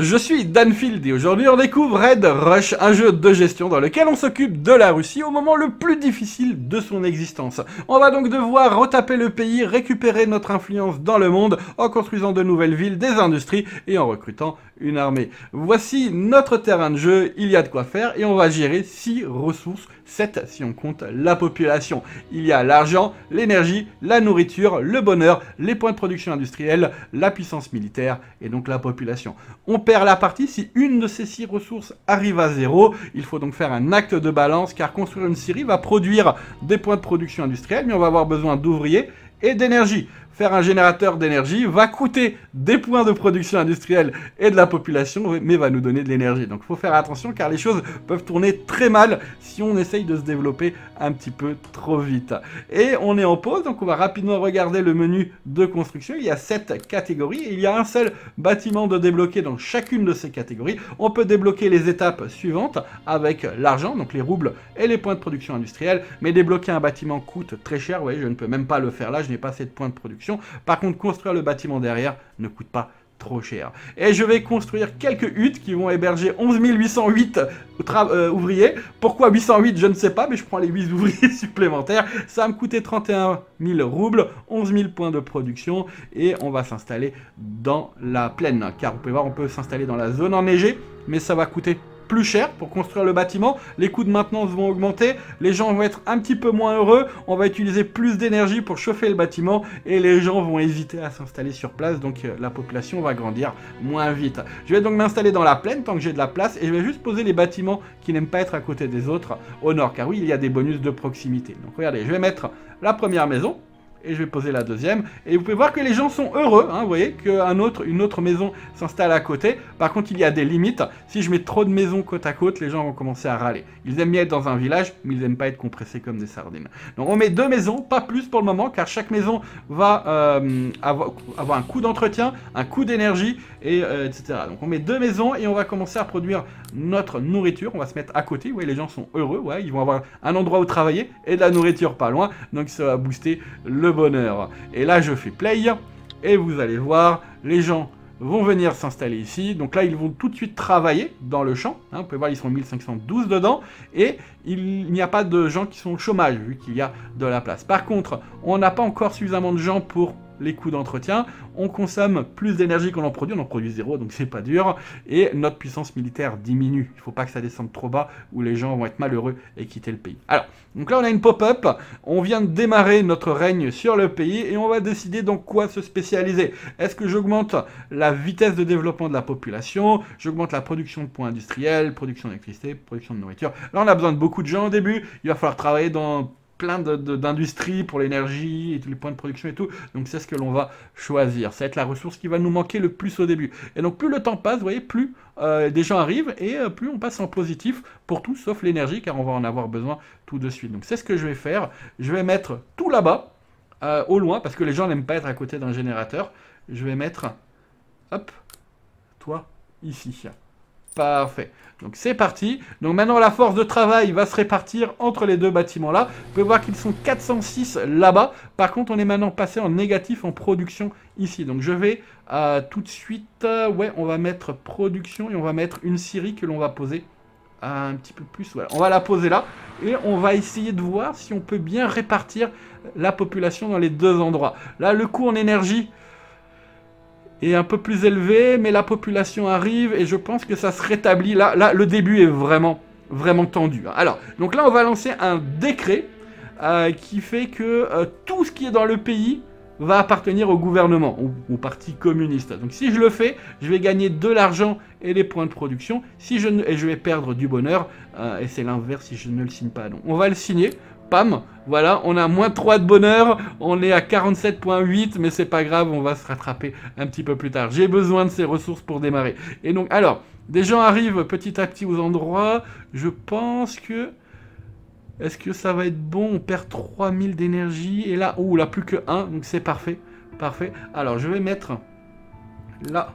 je suis Danfield et aujourd'hui on découvre Red Rush, un jeu de gestion dans lequel on s'occupe de la Russie au moment le plus difficile de son existence. On va donc devoir retaper le pays, récupérer notre influence dans le monde en construisant de nouvelles villes, des industries et en recrutant une armée. Voici notre terrain de jeu, il y a de quoi faire et on va gérer 6 ressources, 7 si on compte la population. Il y a l'argent, l'énergie, la nourriture, le bonheur, les points de production industrielle, la puissance militaire et donc la population. On perd la partie si une de ces 6 ressources arrive à zéro. Il faut donc faire un acte de balance car construire une série va produire des points de production industrielle mais on va avoir besoin d'ouvriers et d'énergie faire un générateur d'énergie va coûter des points de production industrielle et de la population, mais va nous donner de l'énergie. Donc il faut faire attention car les choses peuvent tourner très mal si on essaye de se développer un petit peu trop vite. Et on est en pause, donc on va rapidement regarder le menu de construction. Il y a sept catégories et il y a un seul bâtiment de débloquer dans chacune de ces catégories. On peut débloquer les étapes suivantes avec l'argent, donc les roubles et les points de production industrielle, mais débloquer un bâtiment coûte très cher. Voyez, je ne peux même pas le faire là, je n'ai pas assez de points de production par contre, construire le bâtiment derrière ne coûte pas trop cher. Et je vais construire quelques huttes qui vont héberger 11 808 euh, ouvriers. Pourquoi 808 Je ne sais pas, mais je prends les 8 ouvriers supplémentaires. Ça va me coûter 31 000 roubles, 11 000 points de production, et on va s'installer dans la plaine. Car vous pouvez voir, on peut s'installer dans la zone enneigée, mais ça va coûter plus cher pour construire le bâtiment, les coûts de maintenance vont augmenter, les gens vont être un petit peu moins heureux, on va utiliser plus d'énergie pour chauffer le bâtiment et les gens vont hésiter à s'installer sur place, donc euh, la population va grandir moins vite. Je vais donc m'installer dans la plaine tant que j'ai de la place et je vais juste poser les bâtiments qui n'aiment pas être à côté des autres au nord, car oui, il y a des bonus de proximité. Donc regardez, je vais mettre la première maison, et je vais poser la deuxième. Et vous pouvez voir que les gens sont heureux, hein, vous voyez, qu'une autre, autre maison s'installe à côté. Par contre, il y a des limites. Si je mets trop de maisons côte à côte, les gens vont commencer à râler. Ils aiment bien être dans un village, mais ils n'aiment pas être compressés comme des sardines. Donc on met deux maisons, pas plus pour le moment, car chaque maison va euh, avoir, un coût d'entretien, un coût d'énergie, et euh, etc. Donc on met deux maisons et on va commencer à produire notre nourriture. On va se mettre à côté, voyez, les gens sont heureux, ouais, ils vont avoir un endroit où travailler et de la nourriture pas loin. Donc ça va booster le bonheur. Et là, je fais play, et vous allez voir, les gens vont venir s'installer ici. Donc là, ils vont tout de suite travailler dans le champ. Hein. vous pouvez voir, ils sont 1512 dedans. Et il n'y a pas de gens qui sont au chômage, vu qu'il y a de la place. Par contre, on n'a pas encore suffisamment de gens pour les coûts d'entretien, on consomme plus d'énergie qu'on en produit, on en produit zéro, donc c'est pas dur, et notre puissance militaire diminue. Il faut pas que ça descende trop bas, où les gens vont être malheureux et quitter le pays. Alors, donc là on a une pop-up, on vient de démarrer notre règne sur le pays, et on va décider donc quoi se spécialiser. Est-ce que j'augmente la vitesse de développement de la population, j'augmente la production de points industriels, production d'électricité, production de nourriture? Là on a besoin de beaucoup de gens au début, il va falloir travailler dans plein d'industries pour l'énergie et tous les points de production et tout. Donc c'est ce que l'on va choisir. Ça va être la ressource qui va nous manquer le plus au début. Et donc plus le temps passe, vous voyez, plus euh, des gens arrivent et euh, plus on passe en positif pour tout sauf l'énergie car on va en avoir besoin tout de suite. Donc c'est ce que je vais faire. Je vais mettre tout là-bas, euh, au loin, parce que les gens n'aiment pas être à côté d'un générateur. Je vais mettre, hop, toi ici. Parfait. Donc c'est parti. Donc maintenant la force de travail va se répartir entre les deux bâtiments là. Vous pouvez voir qu'ils sont 406 là-bas. Par contre on est maintenant passé en négatif en production ici. Donc je vais euh, tout de suite... Euh, ouais on va mettre production et on va mettre une série que l'on va poser un petit peu plus. Voilà. On va la poser là. Et on va essayer de voir si on peut bien répartir la population dans les deux endroits. Là le coût en énergie est un peu plus élevé, mais la population arrive et je pense que ça se rétablit. Là, le début est vraiment, vraiment tendu. Hein. Alors, donc là, on va lancer un décret euh, qui fait que euh, tout ce qui est dans le pays va appartenir au gouvernement, au, parti communiste. Donc si je le fais, je vais gagner de l'argent et des points de production, si je et je vais perdre du bonheur, euh, et c'est l'inverse si je ne le signe pas. Donc on va le signer, pam, voilà, on a moins 3 de bonheur, on est à 47.8, mais c'est pas grave, on va se rattraper un petit peu plus tard. J'ai besoin de ces ressources pour démarrer. Et donc, alors, des gens arrivent petit à petit aux endroits, je pense que... Est-ce que ça va être bon? On perd 3000 d'énergie, et là, oh, là, plus que 1, donc c'est parfait, parfait. Alors, je vais mettre là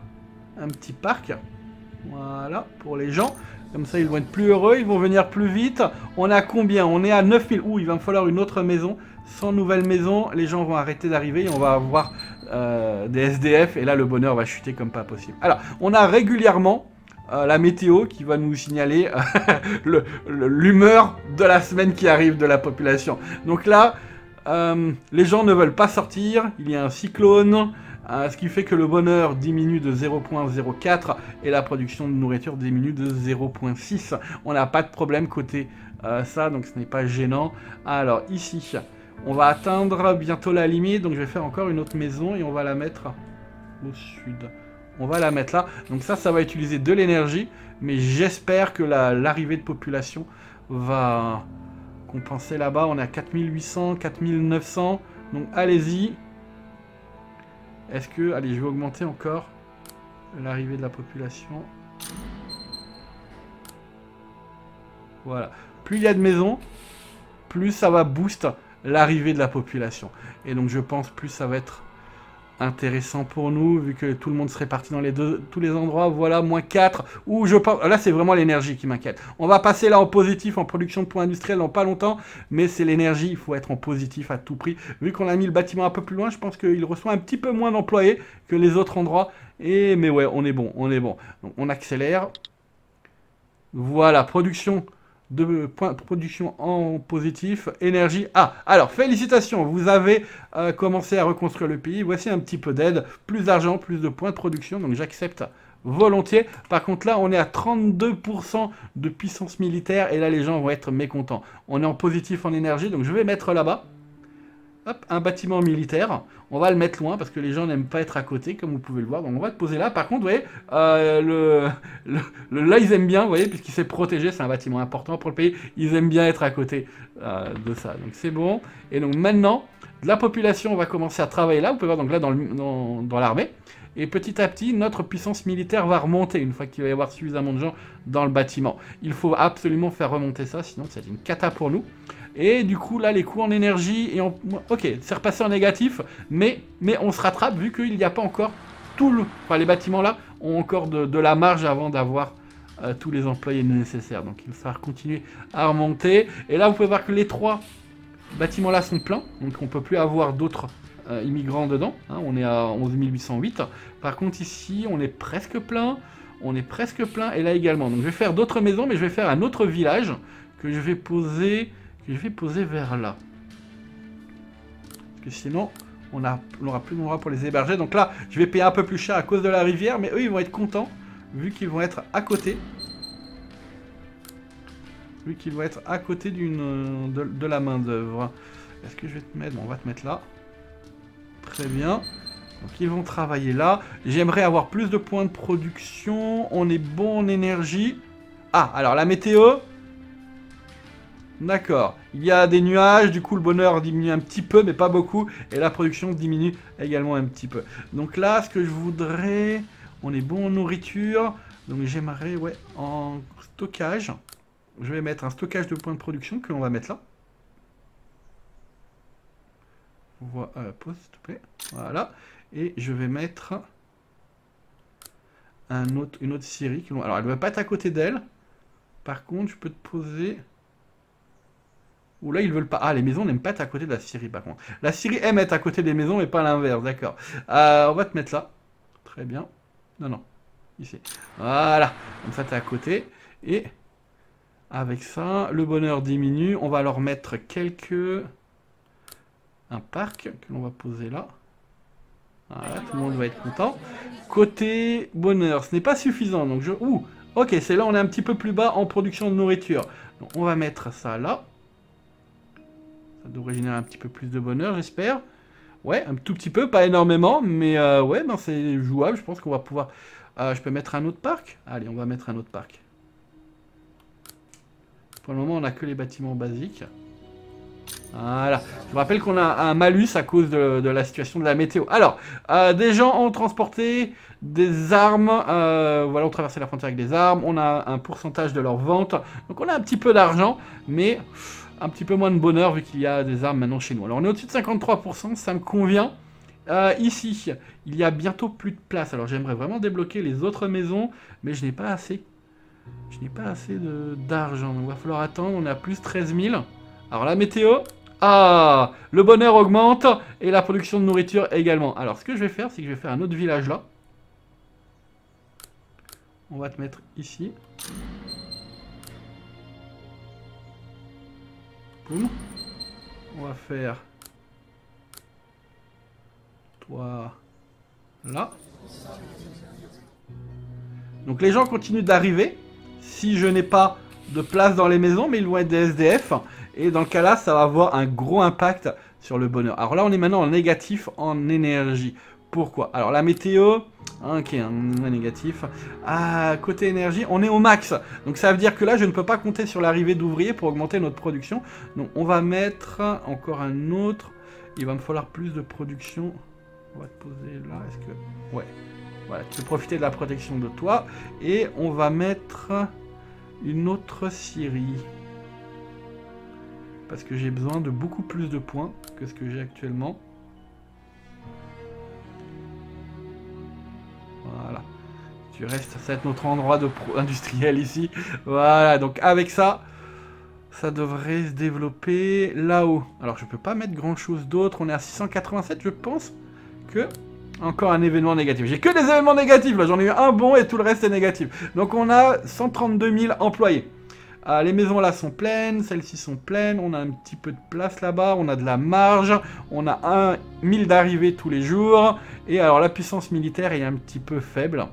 un petit parc, voilà, pour les gens. Comme ça, ils vont être plus heureux, ils vont venir plus vite. On a combien? On est à 9000. Ouh, il va me falloir une autre maison. Sans nouvelle maison, les gens vont arrêter d'arriver et on va avoir euh, des SDF, et là le bonheur va chuter comme pas possible. Alors, on a régulièrement euh, la météo qui va nous signaler l'humeur de la semaine qui arrive de la population. Donc là, les gens ne veulent pas sortir, il y a un cyclone, ce qui fait que le bonheur diminue de 0.04 et la production de nourriture diminue de 0.6. On n'a pas de problème côté ça, donc ce n'est pas gênant. Alors ici, on va atteindre bientôt la limite, donc je vais faire encore une autre maison et on va la mettre au sud. On va la mettre là. Donc ça, ça va utiliser de l'énergie, mais j'espère que l'arrivée de population va compenser là-bas. On est à 4800, 4900, donc allez-y. Est-ce que... Allez, je vais augmenter encore l'arrivée de la population. Voilà. Plus il y a de maisons, plus ça va boost l'arrivée de la population. Et donc je pense plus ça va être intéressant pour nous, vu que tout le monde serait parti dans les deux, tous les endroits. Voilà, moins 4, où je pense... Là, c'est vraiment l'énergie qui m'inquiète. On va passer là en positif, en production de points industriels dans pas longtemps, mais c'est l'énergie, il faut être en positif à tout prix. Vu qu'on a mis le bâtiment un peu plus loin, je pense qu'il reçoit un petit peu moins d'employés que les autres endroits. Et, mais ouais, on est bon, on est bon. On accélère. Voilà, production de points de production en positif, énergie Ah, alors félicitations, vous avez euh, commencé à reconstruire le pays, voici un petit peu d'aide, plus d'argent, plus de points de production, donc j'accepte volontiers. Par contre là, on est à 32% de puissance militaire, et là les gens vont être mécontents. On est en positif en énergie, donc je vais mettre là-bas. Hop, un bâtiment militaire. On va le mettre loin parce que les gens n'aiment pas être à côté, comme vous pouvez le voir. Donc on va le poser là. Par contre, vous voyez, euh, là, ils aiment bien, vous voyez, puisqu'il s'est protégé. C'est un bâtiment important pour le pays. Ils aiment bien être à côté euh, de ça. Donc c'est bon. Et donc maintenant, la population va commencer à travailler là. Vous pouvez voir donc là dans, dans l'armée. Et petit à petit, notre puissance militaire va remonter une fois qu'il va y avoir suffisamment de gens dans le bâtiment. Il faut absolument faire remonter ça, sinon c'est une cata pour nous. Et du coup, là, les coûts en énergie, et en... ok, c'est repassé en négatif, mais, mais on se rattrape vu qu'il n'y a pas encore tout le... Enfin, les bâtiments là ont encore de, la marge avant d'avoir euh, tous les employés nécessaires. Donc il va continuer à remonter. Et là, vous pouvez voir que les trois bâtiments là sont pleins, donc on ne peut plus avoir d'autres euh, immigrants dedans. Hein. on est à 11 808. Par contre, ici, on est presque plein. On est presque plein, et là également. Donc je vais faire d'autres maisons, mais je vais faire un autre village que je vais poser je vais poser vers là. Parce que sinon, on n'aura plus d'endroit pour les héberger. Donc là, je vais payer un peu plus cher à cause de la rivière, mais eux, ils vont être contents, vu qu'ils vont être à côté. Vu qu'ils vont être à côté d'une de, la main d'œuvre. Est-ce que je vais te mettre? Bon, on va te mettre là. Très bien. Donc ils vont travailler là. J'aimerais avoir plus de points de production. On est bon en énergie. Ah, alors la météo, D'accord. Il y a des nuages, du coup le bonheur diminue un petit peu, mais pas beaucoup. Et la production diminue également un petit peu. Donc là, ce que je voudrais... On est bon en nourriture. Donc j'aimerais, ouais, en stockage. Je vais mettre un stockage de points de production que l'on va mettre là. Voilà, pause s'il te plaît. Voilà. Et je vais mettre une autre série. Alors elle ne va pas être à côté d'elle. Par contre, je peux te poser... Ou là, ils veulent pas. Ah, les maisons n'aiment pas être à côté de la Syrie, par contre. La Syrie aime être à côté des maisons, mais pas l'inverse, d'accord. Euh, on va te mettre là. Très bien. Non, non. Ici. Voilà. Comme ça, t'es à côté. Et avec ça, le bonheur diminue. On va leur mettre quelques... Un parc que l'on va poser là. Voilà, tout le monde va être content. Côté bonheur, ce n'est pas suffisant. Donc je... Ouh, ok, c'est là on est un petit peu plus bas en production de nourriture. On va mettre ça là. Ça devrait générer un petit peu plus de bonheur, j'espère. Ouais, un tout petit peu, pas énormément, mais euh, ouais, ben c'est jouable. Je pense qu'on va pouvoir... Euh, je peux mettre un autre parc Allez, on va mettre un autre parc. Pour le moment, on n'a que les bâtiments basiques. Voilà. Je vous rappelle qu'on a un malus à cause de, la situation de la météo. Alors, euh, des gens ont transporté des armes. voilà, on traversé la frontière avec des armes. On a un pourcentage de leur vente. Donc on a un petit peu d'argent, mais un petit peu moins de bonheur vu qu'il y a des armes maintenant chez nous. Alors on est au-dessus de 53%, ça me convient. Euh, ici, il y a bientôt plus de place. Alors j'aimerais vraiment débloquer les autres maisons, mais je n'ai pas assez. Je n'ai pas assez d'argent, donc il va falloir attendre. On à plus 13 000. Alors la météo, Ah, le bonheur augmente et la production de nourriture également. Alors, ce que je vais faire, c'est que je vais faire un autre village là. On va te mettre ici. On va faire toi là. Donc les gens continuent d'arriver. Si je n'ai pas de place dans les maisons, mais ils vont être des SDF. Et dans le cas là, ça va avoir un gros impact sur le bonheur. Alors là, on est maintenant en négatif en énergie. Pourquoi Alors la météo, ok, un négatif. Ah, côté énergie, on est au max. Donc ça veut dire que là, je ne peux pas compter sur l'arrivée d'ouvriers pour augmenter notre production. Donc on va mettre encore un autre. Il va me falloir plus de production. On va te poser là. Est-ce que... Ouais. Voilà, tu peux profiter de la protection de toi. Et on va mettre une autre scierie. Parce que j'ai besoin de beaucoup plus de points que ce que j'ai actuellement. Tu restes, ça va être notre endroit de industriel ici. Voilà, donc avec ça, ça devrait se développer là-haut. Alors je peux pas mettre grand chose d'autre, on est à 687 je pense que... Encore un événement négatif. J'ai que des événements négatifs là, j'en ai eu un bon et tout le reste est négatif. Donc on a 132 000 employés. Euh, les maisons là sont pleines, celles-ci sont pleines, on a un petit peu de place là-bas, on a de la marge, on a un 1000 d'arrivées tous les jours, et alors la puissance militaire est un petit peu faible.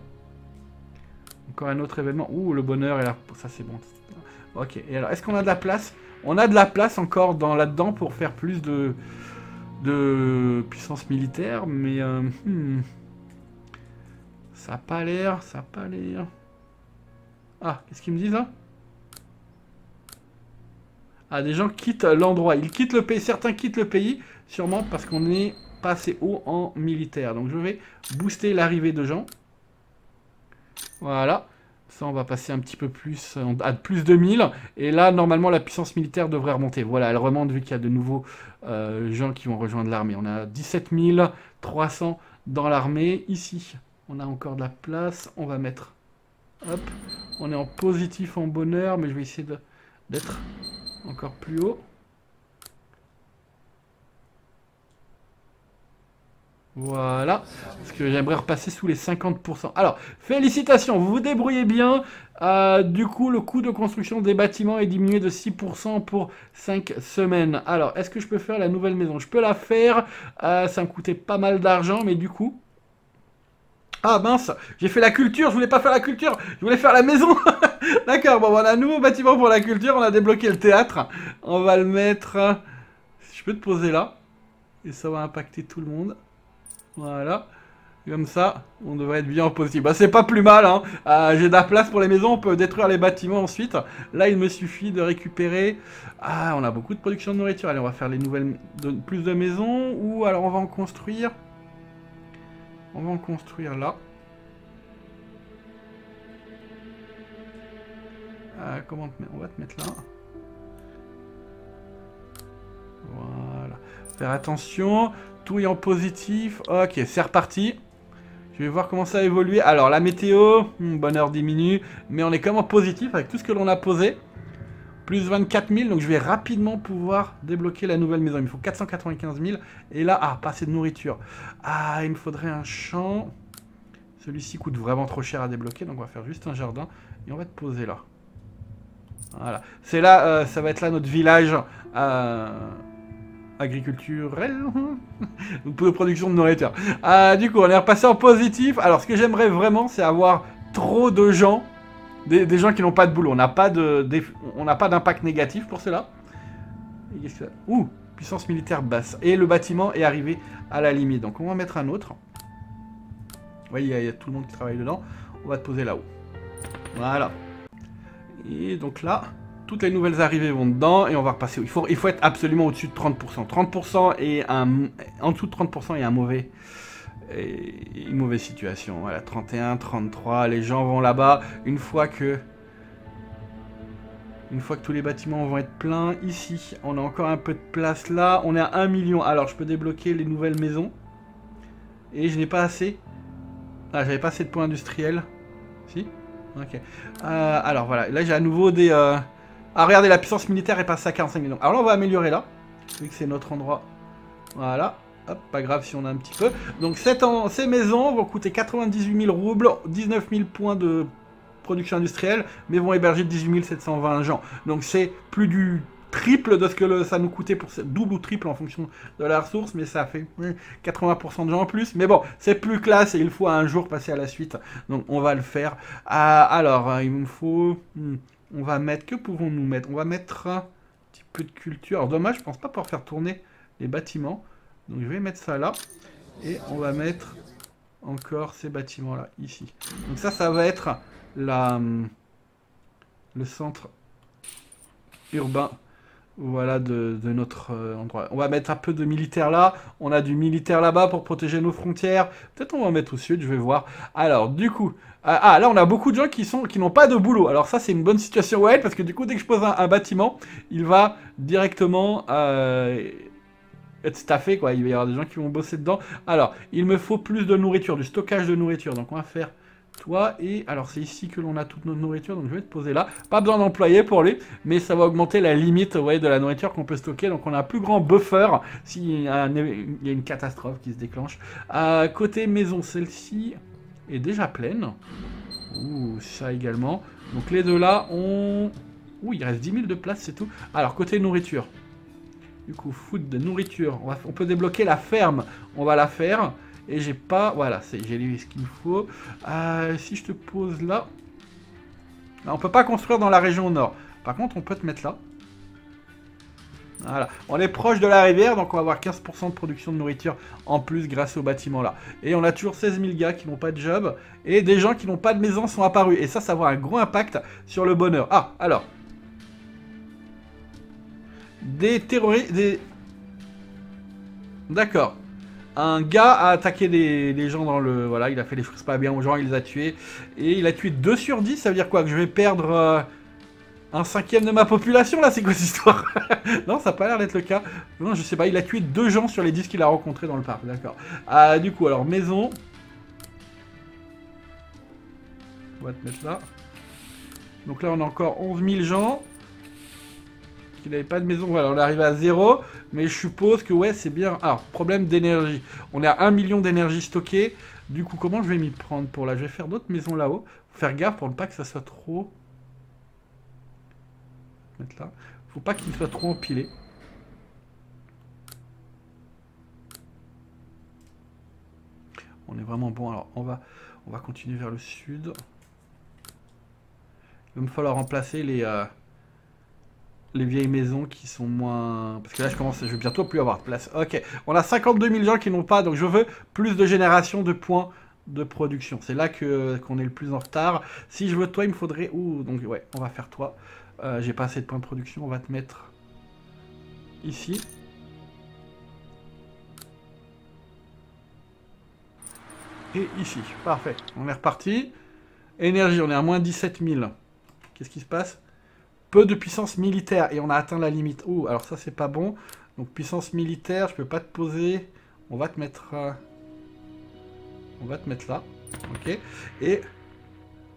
Encore un autre événement, ouh le bonheur est là, ça c'est bon. Ok, et alors est-ce qu'on a de la place? On a de la place encore dans là-dedans pour faire plus de de puissance militaire, mais euh, hmm. ça n'a pas l'air, ça pas l'air. Ah, qu'est-ce qu'ils me disent là? Ah, des gens quittent l'endroit. Ils quittent le pays, certains quittent le pays, sûrement parce qu'on est pas assez haut en militaire. Donc je vais booster l'arrivée de gens. Voilà. Ça, on va passer un petit peu plus, à plus de 1000. Et là, normalement, la puissance militaire devrait remonter. Voilà, elle remonte vu qu'il y a de nouveaux euh, gens qui vont rejoindre l'armée. On a 17 300 dans l'armée. Ici, on a encore de la place. On va mettre... Hop. On est en positif, en bonheur, mais je vais essayer d'être encore plus haut. Voilà, parce que j'aimerais repasser sous les 50%. Alors, félicitations, vous vous débrouillez bien. Euh, du coup, le coût de construction des bâtiments est diminué de 6% pour 5 semaines. Alors, est-ce que je peux faire la nouvelle maison? Je peux la faire, euh, ça me coûtait pas mal d'argent, mais du coup... Ah mince, j'ai fait la culture, je voulais pas faire la culture, je voulais faire la maison. D'accord, bon, un nouveau bâtiment pour la culture, on a débloqué le théâtre. On va le mettre... Je peux te poser là, et ça va impacter tout le monde. Voilà. Comme ça, on devrait être bien en positif. Bah, c'est pas plus mal, hein. Euh, j'ai de la place pour les maisons, on peut détruire les bâtiments ensuite. Là, il me suffit de récupérer... Ah, on a beaucoup de production de nourriture. Allez, on va faire les nouvelles... plus de maisons. Ou alors, on va en construire... On va en construire là. Euh, comment On va te mettre là. Voilà. Faire attention. Tout est en positif. Ok, c'est reparti. Je vais voir comment ça a évolué. Alors, la météo, hmm, bonheur diminue. Mais on est quand même en positif avec tout ce que l'on a posé. Plus 24 000, donc je vais rapidement pouvoir débloquer la nouvelle maison. Il me faut 495 000. Et là, ah, pas assez de nourriture. Ah, il me faudrait un champ. Celui-ci coûte vraiment trop cher à débloquer, donc on va faire juste un jardin. Et on va te poser là. Voilà. C'est là, euh, ça va être là notre village. Euh, agriculturel de production de nourriture. Euh, du coup, on est repassé en positif. Alors, ce que j'aimerais vraiment, c'est avoir trop de gens, des, gens qui n'ont pas de boulot. On n'a pas d'impact négatif pour cela. Ouh, puissance militaire basse. Et le bâtiment est arrivé à la limite. Donc, on va mettre un autre. Voyez, il y, a tout le monde qui travaille dedans. On va te poser là-haut. Voilà. Et donc là, toutes les nouvelles arrivées vont dedans et on va repasser. Il faut, il faut être absolument au-dessus de 30%. 30% et un, en dessous de 30% et un mauvais, et une mauvaise situation. Voilà, 31, 33, les gens vont là-bas. Une fois que une fois que tous les bâtiments vont être pleins, ici, on a encore un peu de place là. On est à 1 million. Alors, je peux débloquer les nouvelles maisons. Et je n'ai pas assez. Ah, j'avais pas assez de points industriels. Si? Ok. Euh, alors, voilà. Là, j'ai à nouveau des... Euh, ah, regardez, la puissance militaire est passée à 45 millions. Alors on va améliorer là. vu que c'est notre endroit. Voilà. Hop, pas grave si on a un petit peu. Donc ces maisons vont coûter 98 000 roubles, 19 000 points de production industrielle, mais vont héberger 18 720 gens. Donc c'est plus du triple de ce que ça nous coûtait pour double ou triple en fonction de la ressource, mais ça fait 80% de gens en plus. Mais bon, c'est plus classe et il faut un jour passer à la suite. Donc on va le faire. Ah, alors, hein, il me faut... Hmm, on va mettre... Que pouvons-nous mettre? On va mettre un petit peu de culture. Alors dommage, je pense pas pouvoir faire tourner les bâtiments. Donc je vais mettre ça là. Et on va mettre encore ces bâtiments là, ici. Donc ça, ça va être la, hmm, le centre urbain voilà de, notre euh, endroit. On va mettre un peu de militaire là. On a du militaire là-bas pour protéger nos frontières. Peut-être on va en mettre au sud, je vais voir. Alors, du coup... Ah, ah là on a beaucoup de gens qui sont qui n'ont pas de boulot. Alors ça c'est une bonne situation ouais parce que du coup dès que je pose un, bâtiment, il va directement euh, être staffé quoi. Il va y avoir des gens qui vont bosser dedans. Alors, il me faut plus de nourriture, du stockage de nourriture. Donc on va faire toi et alors c'est ici que l'on a toute notre nourriture donc je vais te poser là. Pas besoin d'employé pour lui mais ça va augmenter la limite ouais, de la nourriture qu'on peut stocker. Donc on a un plus grand buffer. S'il y, a une catastrophe qui se déclenche. Côté maison celle-ci est déjà pleine. Ouh, ça également. Donc les deux là on Ouh, il reste 10 000 de place c'est tout. Alors côté nourriture. Du coup food de nourriture. On peut débloquer la ferme. On va la faire et j'ai pas... Voilà, j'ai ce qu'il faut. Euh, si je te pose là... On peut pas construire dans la région nord. Par contre, on peut te mettre là. Voilà, on est proche de la rivière, donc on va avoir 15% de production de nourriture en plus grâce au bâtiment là. Et on a toujours 16 000 gars qui n'ont pas de job, et des gens qui n'ont pas de maison sont apparus. Et ça, ça va avoir un gros impact sur le bonheur. Ah, alors. Des terroristes... D'accord un gars a attaqué les, gens dans le... Voilà, il a fait les choses pas bien aux gens, il les a tués. Et il a tué 2 sur 10, ça veut dire quoi? Que je vais perdre euh, un cinquième de ma population, là C'est quoi cette histoire? Non, ça n'a pas l'air d'être le cas. Non, je sais pas, il a tué 2 gens sur les 10 qu'il a rencontrés dans le parc, d'accord. Ah, du coup, alors, maison... On va te mettre là. Donc là, on a encore 11 000 gens qu'il n'avait pas de maison. Voilà, on est arrivé à zéro. Mais je suppose que ouais, c'est bien. Alors, problème d'énergie. On est à 1 million d'énergie stockée. Du coup, comment je vais m'y prendre pour là? Je vais faire d'autres maisons là-haut. Faire gaffe pour ne pas que ça soit trop... Mettre là. Faut pas qu'il soit trop empilé. On est vraiment bon. Alors, on va, on va continuer vers le sud. Il va me falloir remplacer les... Euh, les vieilles maisons qui sont moins... Parce que là, je commence, je vais bientôt plus avoir de place. Ok, on a 52 000 gens qui n'ont pas, donc je veux plus de génération de points de production. C'est là que qu'on est le plus en retard. Si je veux toi, il me faudrait... Ouh, donc ouais, on va faire toi. Euh, j'ai pas assez de points de production, on va te mettre ici. Et ici, parfait. On est reparti. Énergie, on est à moins 17 000. Qu'est-ce qui se passe? Peu de puissance militaire et on a atteint la limite. Oh, alors ça c'est pas bon. Donc puissance militaire, je peux pas te poser. On va te mettre... Euh, on va te mettre là. Ok. Et...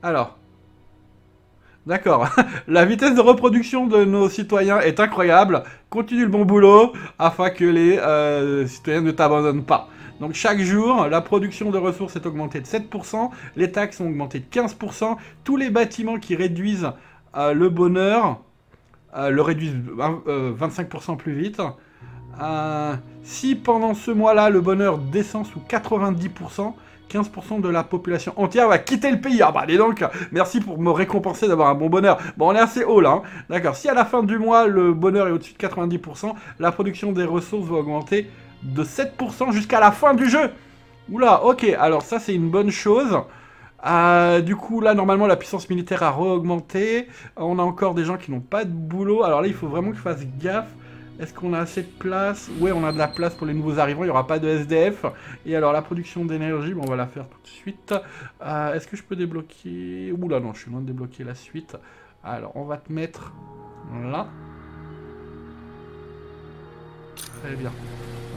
Alors. D'accord. la vitesse de reproduction de nos citoyens est incroyable. Continue le bon boulot afin que les euh, citoyens ne t'abandonnent pas. Donc chaque jour, la production de ressources est augmentée de 7%, les taxes ont augmenté de 15%, tous les bâtiments qui réduisent euh, le bonheur euh, le réduise 25% euh, plus vite. si pendant ce mois-là, le bonheur descend sous 90%, 15% de la population entière va quitter le pays. Ah bah allez donc, merci pour me récompenser d'avoir un bon bonheur. Bon, on est assez haut là. Hein. D'accord, si à la fin du mois, le bonheur est au-dessus de 90%, la production des ressources va augmenter de 7% jusqu'à la fin du jeu. Oula, ok, alors ça c'est une bonne chose. Euh, du coup, là, normalement, la puissance militaire a re-augmenté. On a encore des gens qui n'ont pas de boulot. Alors là, il faut vraiment que je fasse gaffe. Est-ce qu'on a assez de place? Ouais, on a de la place pour les nouveaux arrivants. Il n'y aura pas de SDF. Et alors, la production d'énergie, bon, on va la faire tout de suite. Euh, est-ce que je peux débloquer? Oula, non, je suis loin de débloquer la suite. Alors, on va te mettre là. Très bien.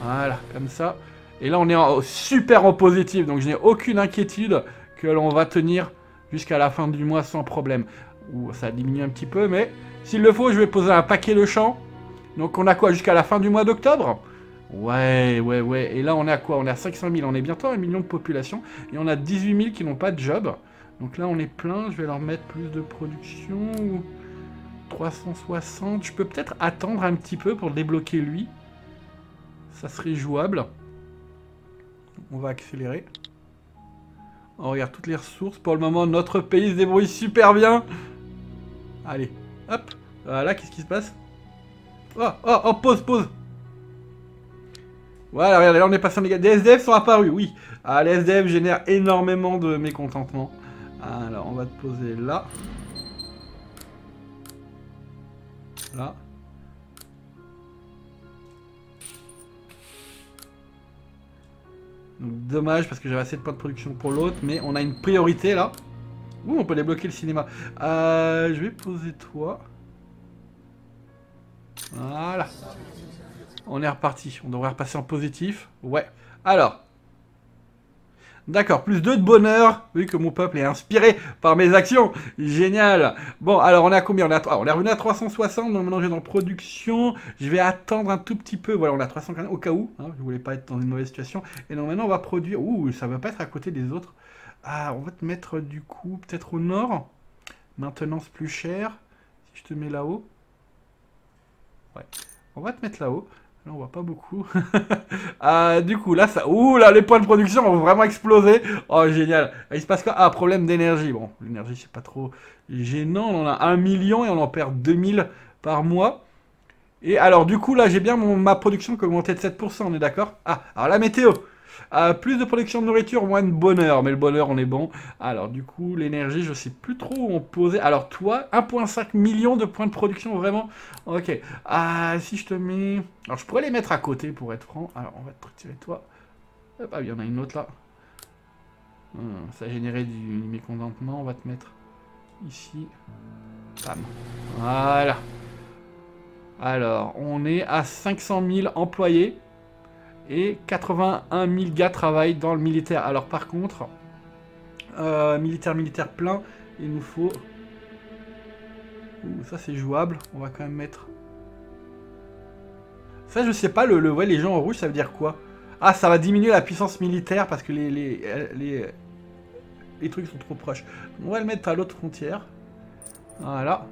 Voilà, comme ça. Et là, on est en, super en positif. Donc, je n'ai aucune inquiétude que l'on va tenir jusqu'à la fin du mois sans problème. Ou ça diminue un petit peu, mais s'il le faut, je vais poser un paquet de champs Donc on a quoi jusqu'à la fin du mois d'octobre? Ouais, ouais, ouais. Et là, on est à quoi? On est à 500 000. On est bientôt à un million de population. Et on a 18 000 qui n'ont pas de job. Donc là, on est plein. Je vais leur mettre plus de production. 360. Je peux peut-être attendre un petit peu pour débloquer lui. Ça serait jouable. On va accélérer. On regarde toutes les ressources. Pour le moment, notre pays se débrouille super bien. Allez, hop. Voilà, qu'est-ce qui se passe? Oh, oh, oh, pause, pause. Voilà, regardez, là on est passé en négatif. Des SDF sont apparus, oui. Ah, les SDF génèrent énormément de mécontentement. Alors, on va te poser là. Là. Donc, dommage parce que j'avais assez de points de production pour l'autre, mais on a une priorité là. Ouh, on peut débloquer le cinéma. Euh, je vais poser toi. Voilà. On est reparti. On devrait repasser en positif. Ouais. Alors. D'accord, plus 2 de bonheur, vu que mon peuple est inspiré par mes actions. Génial. Bon, alors on à combien? On est, on est revenu à 360, donc maintenant je vais dans production. Je vais attendre un tout petit peu. Voilà, on a 340 au cas où. Hein, je voulais pas être dans une mauvaise situation. Et donc maintenant on va produire. Ouh, ça va pas être à côté des autres. Ah, on va te mettre du coup peut-être au nord. Maintenance plus chère. Si je te mets là-haut. Ouais. On va te mettre là-haut. Là, on voit pas beaucoup. ah, du coup, là, ça... Ouh, là, les points de production ont vraiment explosé. Oh, génial. Il se passe quoi? Ah, problème d'énergie. Bon, l'énergie, c'est pas trop gênant. On en a 1 million et on en perd 2000 par mois. Et alors, du coup, là, j'ai bien ma production qui a augmenté de 7%, on est d'accord? Ah, alors la météo. Euh, plus de production de nourriture, moins de bonheur. Mais le bonheur, on est bon. Alors, du coup, l'énergie, je sais plus trop où on posait. Alors, toi, 1,5 million de points de production, vraiment Ok. Ah, si je te mets... Alors, je pourrais les mettre à côté, pour être franc. Alors, on va te retirer toi. Ah, il y en a une autre là. Hum, ça a généré du mécontentement. On va te mettre ici. Bam. Voilà. Alors, on est à 500 000 employés et 81 000 gars travaillent dans le militaire. Alors par contre, euh, militaire, militaire plein, il nous faut... Ouh, ça c'est jouable, on va quand même mettre... Ça je sais pas, le, le les gens en rouge ça veut dire quoi? Ah ça va diminuer la puissance militaire parce que les, les, les, les trucs sont trop proches. On va le mettre à l'autre frontière. Voilà.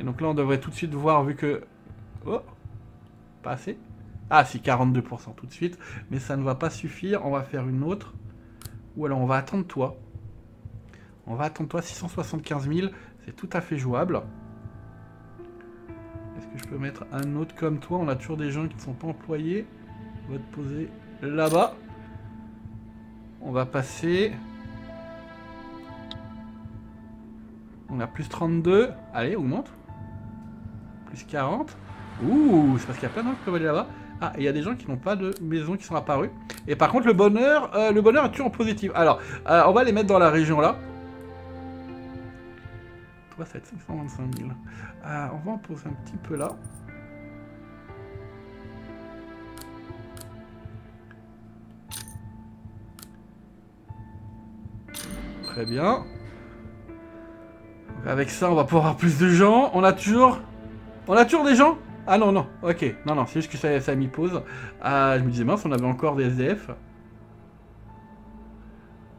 Et donc là on devrait tout de suite voir vu que... Oh pas assez Ah si, 42% tout de suite. Mais ça ne va pas suffire. On va faire une autre. Ou alors on va attendre toi. On va attendre toi 675 000. C'est tout à fait jouable. Est-ce que je peux mettre un autre comme toi? On a toujours des gens qui ne sont pas employés. On va te poser là-bas. On va passer... On a plus 32. Allez, augmente. Plus 40. Ouh, c'est parce qu'il y a plein de gens qui peuvent aller là-bas. Ah, il y a des gens qui n'ont pas de maison qui sont apparus. Et par contre, le bonheur, euh, le bonheur est toujours en positif. Alors, euh, on va les mettre dans la région là. 3, 7, 525 000. Euh, on va en poser un petit peu là. Très bien. Avec ça, on va pouvoir avoir plus de gens. On a toujours... On a toujours des gens? Ah non, non, ok. Non, non, c'est juste que ça, ça mis pause. Ah, je me disais, mince, on avait encore des SDF.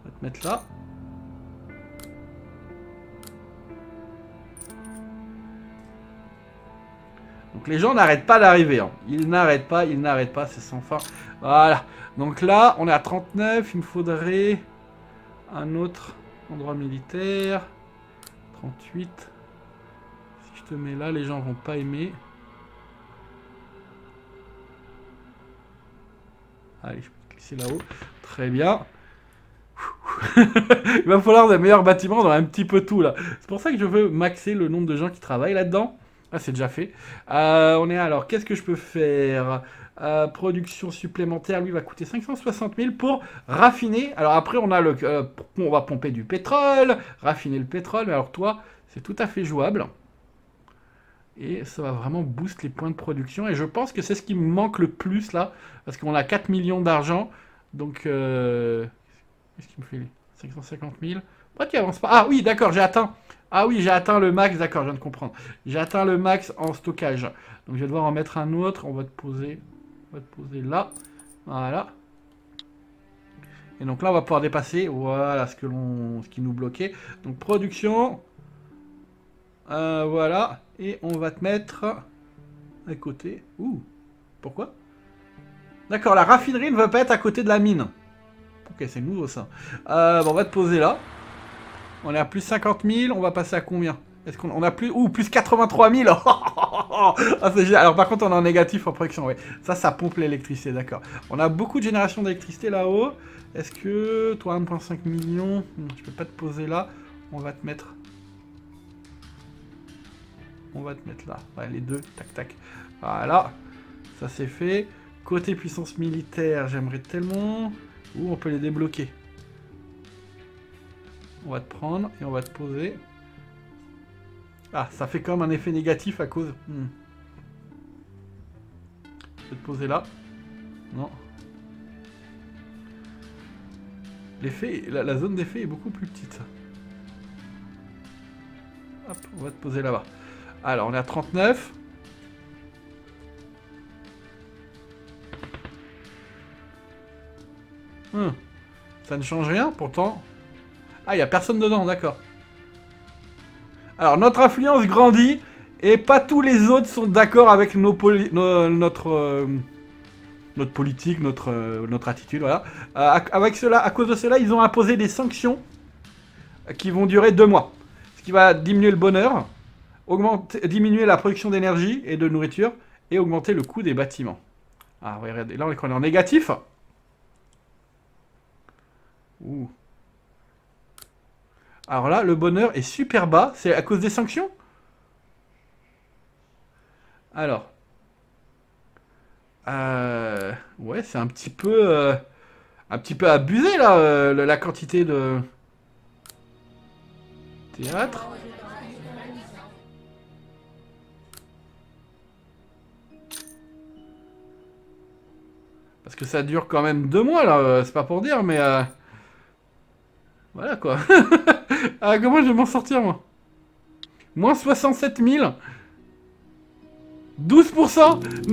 On va te mettre là. Donc les gens n'arrêtent pas d'arriver. Hein. Ils n'arrêtent pas, ils n'arrêtent pas, c'est sans fin. Voilà. Donc là, on est à 39. Il me faudrait un autre endroit militaire. 38. Si je te mets là, les gens vont pas aimer. Allez, je peux glisser là-haut. Très bien. Il va falloir des meilleurs bâtiments dans un petit peu tout là. C'est pour ça que je veux maxer le nombre de gens qui travaillent là-dedans. Ah, c'est déjà fait. Euh, on est alors, qu'est-ce que je peux faire? Euh, Production supplémentaire, lui va coûter 560 000 pour raffiner. Alors après, on a le, euh, on va pomper du pétrole, raffiner le pétrole. Mais alors toi, c'est tout à fait jouable. Et ça va vraiment booster les points de production. Et je pense que c'est ce qui me manque le plus là. Parce qu'on a 4 millions d'argent. Donc, euh... qu'est-ce qui me fait 550 000 Pourquoi tu avances pas? Ah oui, d'accord, j'ai atteint. Ah oui, j'ai atteint le max, d'accord, je viens de comprendre. J'ai atteint le max en stockage. Donc je vais devoir en mettre un autre. On va te poser, on va te poser là. Voilà. Et donc là, on va pouvoir dépasser. Voilà ce, que l'on, ce qui nous bloquait. Donc production. Euh, voilà. Et on va te mettre à côté. Ouh. Pourquoi? D'accord, la raffinerie ne va pas être à côté de la mine. Ok, c'est nouveau ça. Euh, bon, on va te poser là. On est à plus 50 000, on va passer à combien? Est-ce qu'on a plus... Ouh, plus 83 000 ah, Alors par contre, on est en négatif en production, oui. Ça, ça pompe l'électricité, d'accord. On a beaucoup de génération d'électricité là-haut. Est-ce que... Toi, 1,5 million, hmm, je peux pas te poser là. On va te mettre... On va te mettre là. Les deux, tac, tac. Voilà. Ça, c'est fait. Côté puissance militaire, j'aimerais tellement... Ouh, on peut les débloquer. On va te prendre et on va te poser. Ah, ça fait comme un effet négatif à cause... Hmm. Je vais te poser là. Non. L'effet, la, zone d'effet est beaucoup plus petite. Hop, on va te poser là-bas. Alors, on est à 39. Hmm. Ça ne change rien, pourtant. Ah, il n'y a personne dedans, d'accord. Alors, notre influence grandit, et pas tous les autres sont d'accord avec euh, notre politique, notre, euh, attitude, voilà. Euh, avec cela, à cause de cela, ils ont imposé des sanctions qui vont durer deux mois. Ce qui va diminuer le bonheur, augmenter, diminuer la production d'énergie et de nourriture, et augmenter le coût des bâtiments. Ah, regardez, là on est en négatif? Ouh. Alors là, le bonheur est super bas. C'est à cause des sanctions? Alors. Euh, ouais, c'est un petit peu... Euh, un petit peu abusé, là, euh, la quantité de... Théâtre. Parce que ça dure quand même deux mois, là. C'est pas pour dire, mais... Voilà quoi. ah, comment je vais m'en sortir moi? Moins 67 000 12%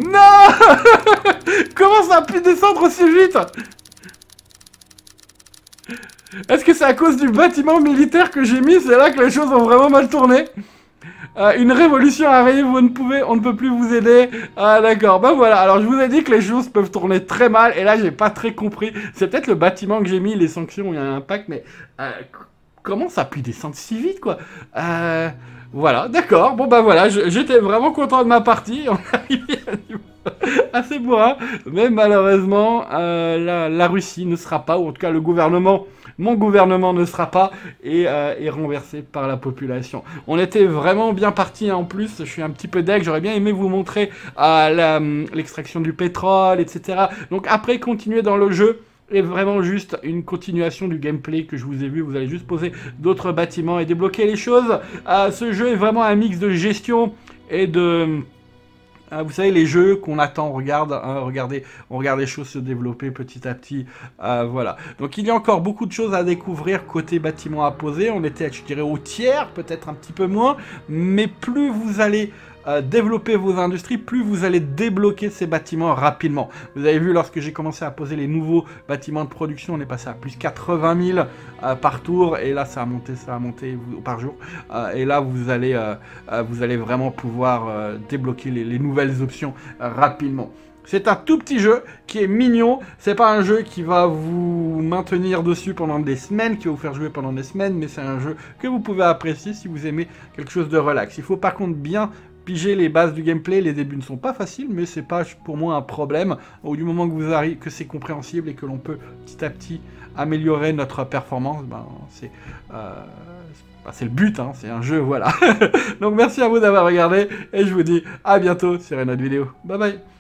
Non Comment ça a pu descendre aussi vite? Est-ce que c'est à cause du bâtiment militaire que j'ai mis? C'est là que les choses ont vraiment mal tourné euh, une révolution arrive, vous ne pouvez, on ne peut plus vous aider. Ah d'accord, ben voilà. Alors je vous ai dit que les choses peuvent tourner très mal, et là j'ai pas très compris. C'est peut-être le bâtiment que j'ai mis, les sanctions, il y a un impact, mais euh, comment ça a pu descendre si vite, quoi? Voilà, d'accord. Bon bah voilà, j'étais vraiment content de ma partie. assez bourrin, mais malheureusement, la, la Russie ne sera pas, ou en tout cas le gouvernement mon gouvernement ne sera pas et euh, est renversé par la population. On était vraiment bien parti hein, en plus, je suis un petit peu deck, j'aurais bien aimé vous montrer euh, l'extraction du pétrole, etc. Donc après, continuer dans le jeu est vraiment juste une continuation du gameplay que je vous ai vu. Vous allez juste poser d'autres bâtiments et débloquer les choses. Euh, ce jeu est vraiment un mix de gestion et de ah, vous savez, les jeux qu'on attend, on regarde, hein, on regarde les choses se développer petit à petit. Euh, voilà. Donc il y a encore beaucoup de choses à découvrir côté bâtiment à poser. On était, je dirais, au tiers, peut-être un petit peu moins. Mais plus vous allez euh, développer vos industries, plus vous allez débloquer ces bâtiments rapidement. Vous avez vu, lorsque j'ai commencé à poser les nouveaux bâtiments de production, on est passé à plus 80 000 euh, par tour, et là, ça a monté, ça a monté par jour. Euh, et là, vous allez, vous allez vraiment pouvoir débloquer les nouvelles options rapidement. C'est un tout petit jeu qui est mignon. C'est pas un jeu qui va vous maintenir dessus pendant des semaines, qui va vous faire jouer pendant des semaines, mais c'est un jeu que vous pouvez apprécier si vous aimez quelque chose de relax. Il faut par contre bien piger les bases du gameplay, les débuts ne sont pas faciles, mais c'est pas pour moi un problème. Au du moment que vous arrivez, que c'est compréhensible et que l'on peut petit à petit améliorer notre performance, ben, c'est euh, le but, hein, c'est un jeu, voilà. Donc merci à vous d'avoir regardé et je vous dis à bientôt sur une autre vidéo. Bye bye